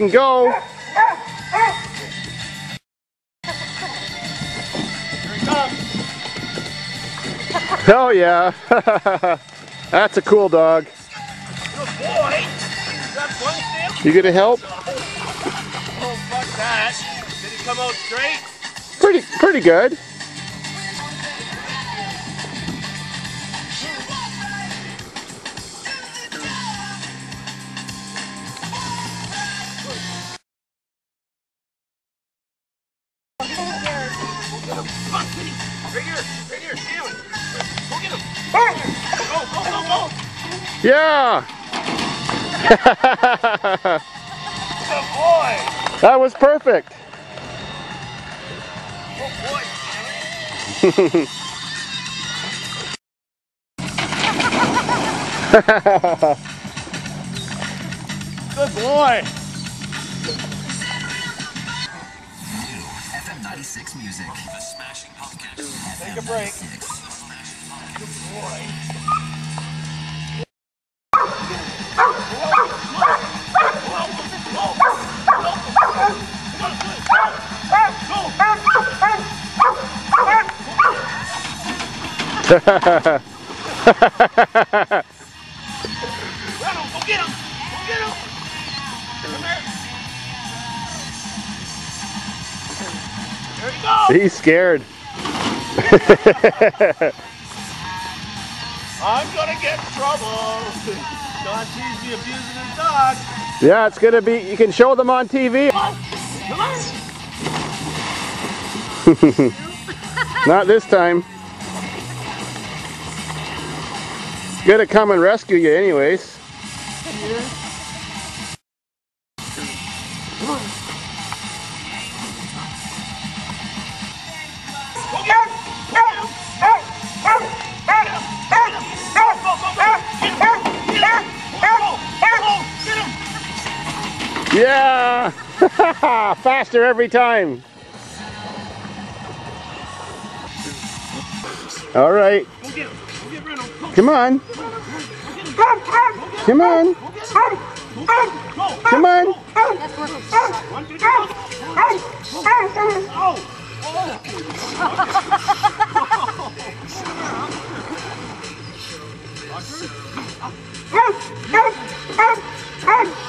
and go. Here he comes. Oh yeah. That's a cool dog. Good boy. Is that funny, Sam? You gonna help? Oh, fuck that. Did he come out straight? Pretty pretty good. Come on, Kitty. Right here. Right here. See him. Go get him. Go, go, go, go. Yeah. Good boy. That was perfect. Good boy. Good boy. FM 96 Music. The Smashing Pumpkins. Take a break. Good boy. Ronald, go get him! Go get him! Come here. There you go! He's scared. I'm gonna get in trouble. Don sees me abusing his dog. Yeah, it's gonna be. You can show them on TV. Come on. Not this time. It's gonna come and rescue you, anyways. Go Yeah! Faster every time. All right, come on, come on! Go, go! come on.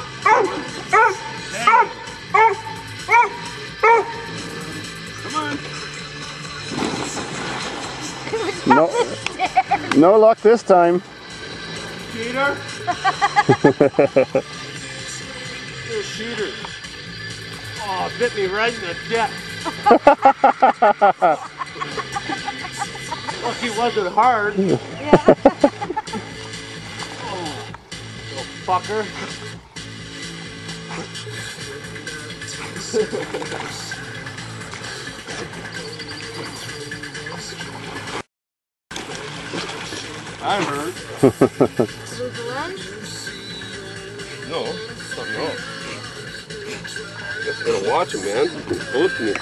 No, no luck this time. Peter! You're a shooter. Oh, bit me right in the dick. Lucky wasn't hard. Yeah. oh, little fucker. I'm hurt. Lose a limb? No. Just gotta watch him, man. Both of me.